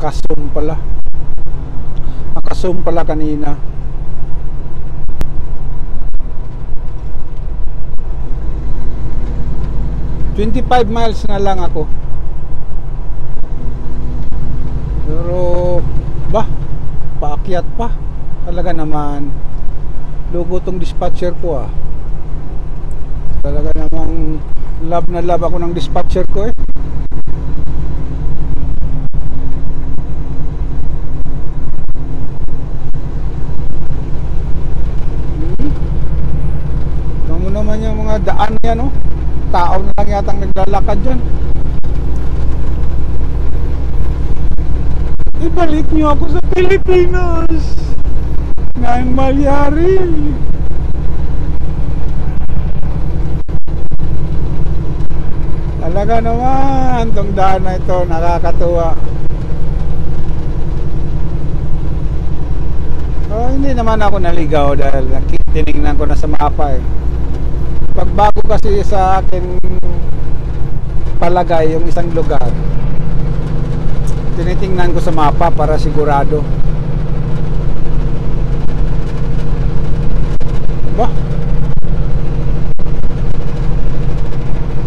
Nakasum pala. Nakasum pala kanina. Twenty-five miles na lang ako. Pero, bah, paakyat pa. Talaga naman, lugo tong dispatcher ko ah. Talaga namang love na love ako ng dispatcher ko eh. Hmm. Tingnan mo mga daan yan oh. Tao na lang yata naglalakad dyan. Ibalik niyo ako sa Pilipinas. Nang malyari. Talaga naman, tong daan na ito, nakakatuwa. Oh, hindi naman ako naligaw dahil tinignan ko na sa mapa eh. Pagbago kasi sa akin palagay yung isang lugar, tinitingnan ko sa mapa para sigurado. Ba?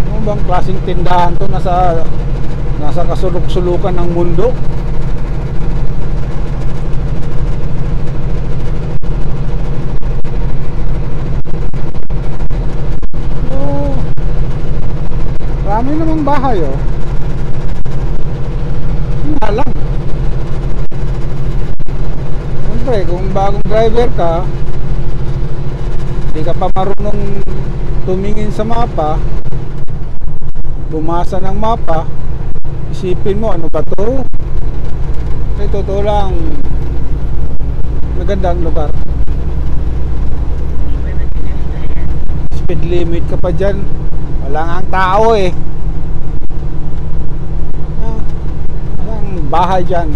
Ano bang klaseng tindahan to nasa nasa kasulok-sulukan ng mundo? Marami namang bahay oh. Nga lang. Siyempre, kung bagong driver ka, hindi ka pa marunong tumingin sa mapa, bumasa ng mapa, isipin mo, ano ba to? Kasi totoo lang, magandang lugar. Speed limit ka pa dyan, wala nga ang tao eh. Ah, walang bahay dyan.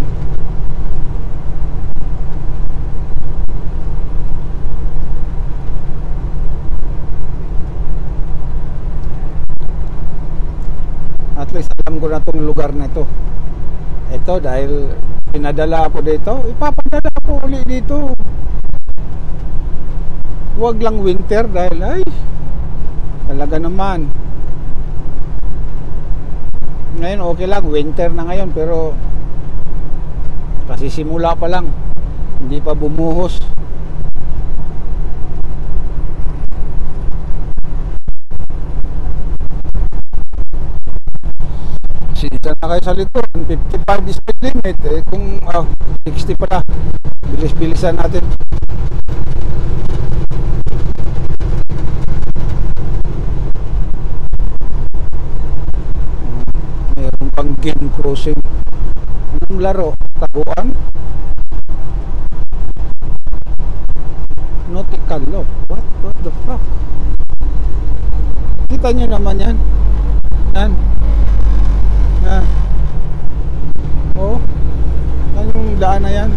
At least alam ko na tong lugar na ito. Ito dahil pinadala ako dito, ipapadala ako uli dito. Huwag lang winter dahil ay talaga naman. Ngayon okay lang, winter na ngayon pero kasi simula pa lang. Hindi pa bumuhos. Kasi dito na kayo sa likod, 55 speed limit. Eh, kung ah, 60 pala, bilis-bilisan natin. Meron pang game crossing. Anong laro? Taguan? Law. What? What the fuck? Kita nyo naman yan. Yan. Yan. Oh. Yan yung daan na yan.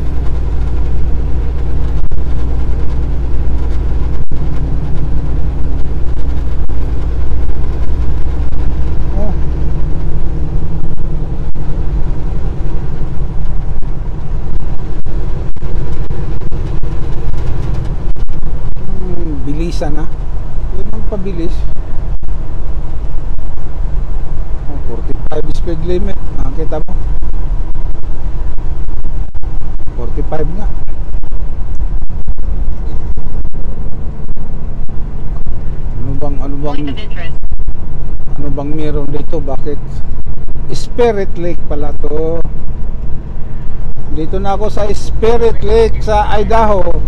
Oh. Hmm, bilisan na. Yun ang pabilis. Oh, 45 speed limit. Nakakita mo? 45 nga. Ano bang, ano bang, ano bang meron dito? Bakit? Spirit Lake pala to. Dito na ako sa Spirit Lake sa Idaho.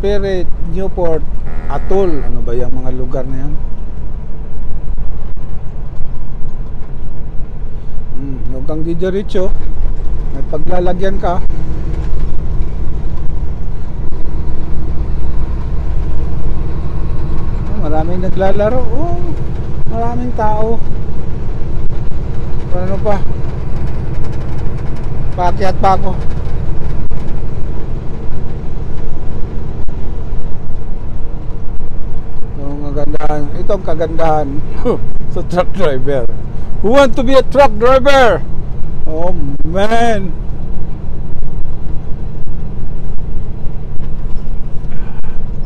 Spirit Newport Atoll. Ano ba yung mga lugar na yan? Hmm, huwag kang didiretso. May paglalagyan ka. Oh, maraming naglalaro. Oh, maraming tao. Ano pa? Pakyat pa ako. Kagandahan. Ito ang kagandahan sa truck driver. Who want to be a truck driver? Oh man.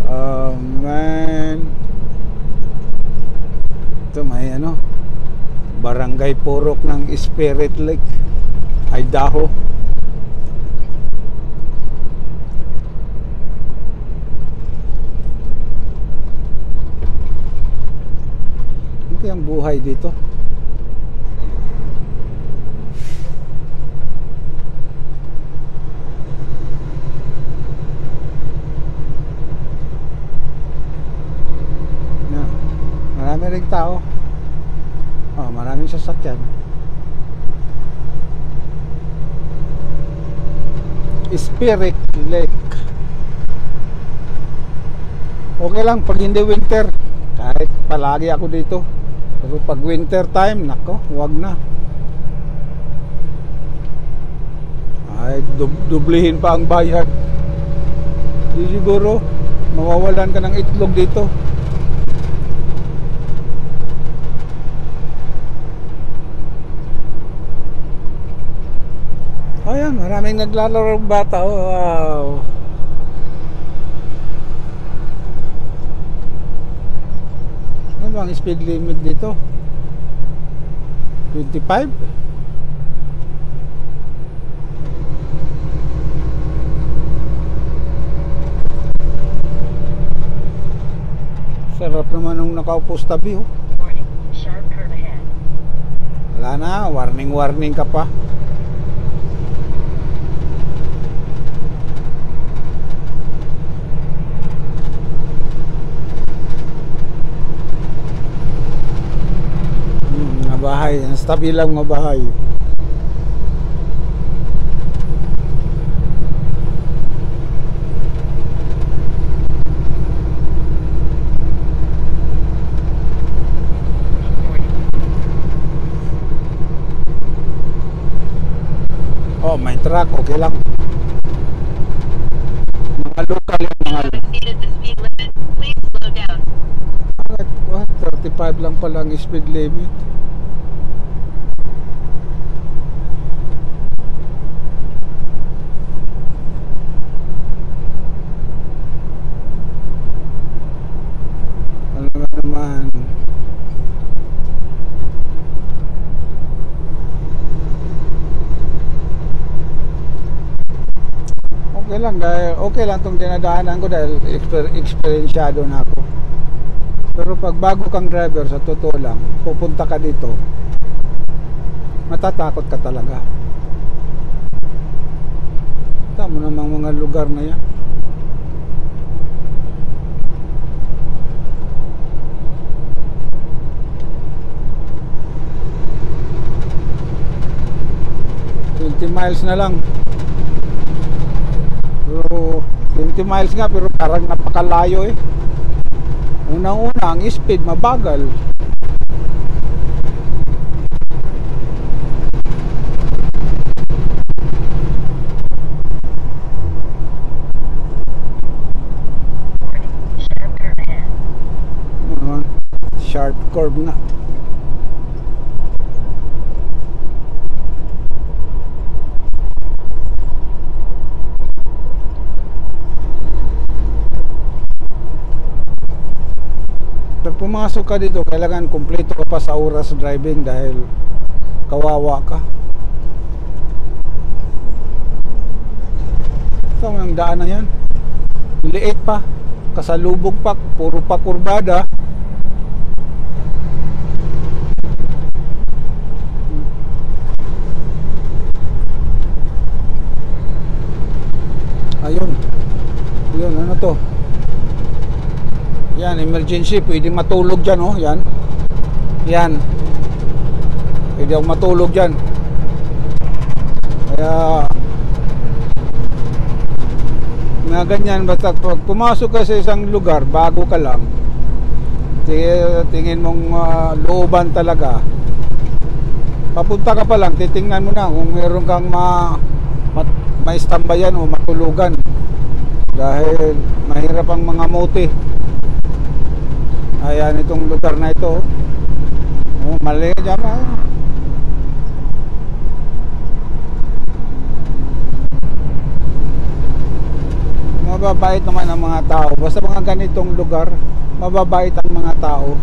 Oh man. Ito may ano, barangay Purok ng Spirit Lake, Idaho. Ito yung buhay dito. Yeah. Marami ring tao. Oh, maraming sasakyan. Spirit Lake. Okay lang pag hindi winter. Kahit palagi ako dito. Pero pag winter time, nako, wag na. Ay, dub- dublihin pa ang bayad. Di siguro, mawawalan ka ng itlog dito. Ayan, maraming naglalaro bata. Oh, wow. Ba ang speed limit dito? 25? Sarap naman nung nakaupo sa tabi oh. Wala na, warning warning ka pa. Hmm, nga bahay, nasa tabi lang nga bahay. Oh, may truck, okay lang. Mga local yung mga? What? 35 lang pala ang speed limit. Ano nga naman? Okay lang dahil okay lang tong dinadaanan ko dahil exper experiensyado na ako. Pero pag bago kang driver, sa totoo lang, pupunta ka dito, matatakot ka talaga. Tama namang mga lugar na yan. Miles na lang. Pero 20 miles nga pero parang napakalayo eh. Unang-una, ang speed mabagal. Sharp curve ahead. Ano naman, sharp curve nga. Pag pumasok ka dito, kailangan kumpleto ka pa sa oras driving dahil kawawa ka. Tama ang daan na yan. Liit pa. Kasalubog pa. Puro pa kurbada. Ayun. Ayun, ano to? Emergency. Pwede matulog dyan, oh. Yan. Yan. Pwede ako matulog dyan. Kaya, nga ganyan, basta pag pumasok ka sa isang lugar, bago ka lang, ti- tingin mong ah, looban talaga, papunta ka pa lang, titingnan mo na kung meron kang ma, ma, may stambayan o matulugan. Dahil mahirap ang mga mote. Ayan itong lugar na ito. Oh, mali dyan ah. Mababait naman ang mga tao. Basta mga ganitong lugar, mababait ang mga tao.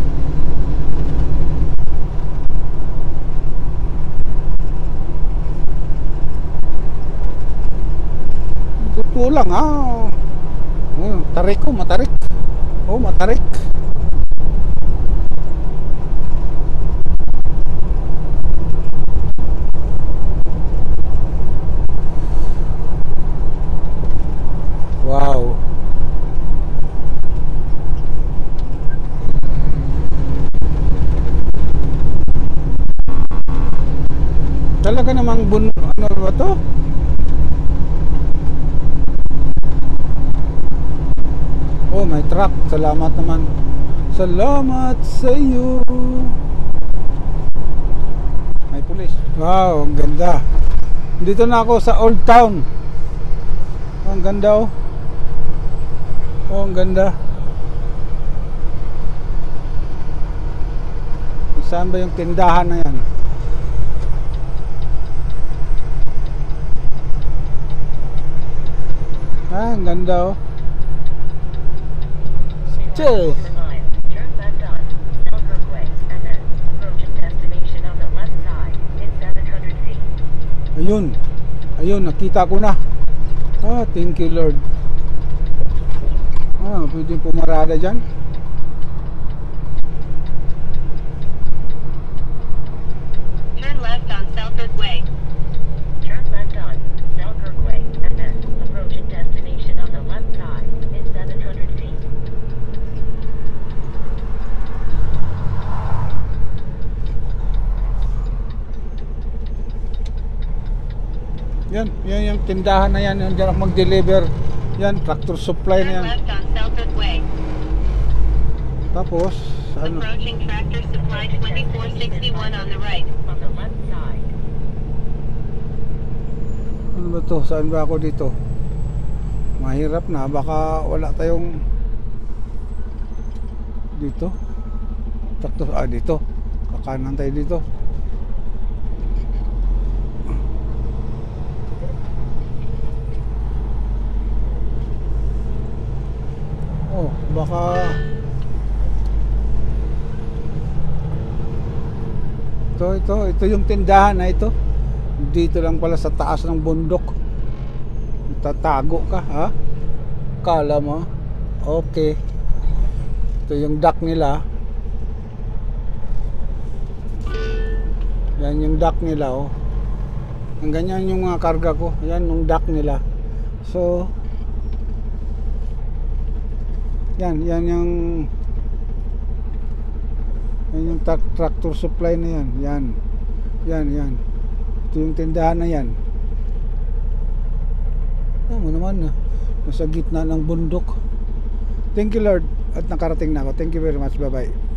Totoo lang ah. Oh, tarik ko, matarik. Oh, matarik. Talaga namang bun ano ba to? Oh, may truck. Salamat naman. Salamat sa iyo. May pulis. Wow, ang ganda. Dito na ako sa Old Town. Oh, ang ganda oh. Oh, ang ganda. Saan ba yung tindahan na yan? Ah, ang ganda oh. Che. Ayun. Ayun, nakita ko na. Ah, thank you Lord. Ah, pwede pumarada dyan. Turn left on Selkirk Way. Turn left on Selkirk Way, and then approaching destination on the left side in 700 feet. Yan, yan yung tindahan na yan. Yan dyan ako mag-deliver. Yan, tractor supply na yan. Tapos, ano? Approaching Tractor Supply 2461 on the right. On the left side. Ano ba to? Saan ba ako dito? Mahirap na. Baka wala tayong dito. Takto, ah dito. Kakanan tayo dito. Oh, baka Ito, ito, ito yung tindahan na ito. Dito lang pala sa taas ng bundok. Tatago ka, ha? Kala mo? Okay. Ito yung dock nila. Yan yung dock nila, oh. Ang ganyan yung mga karga ko. Yan yung dock nila. So, yan, yan yung yan yung tra- tractor supply na yan. Yan. Yan, yan. Ito yung tindahan na yan. Ah, mo naman na. Nasa gitna ng bundok. Thank you Lord at nakarating na ako. Thank you very much. Bye-bye.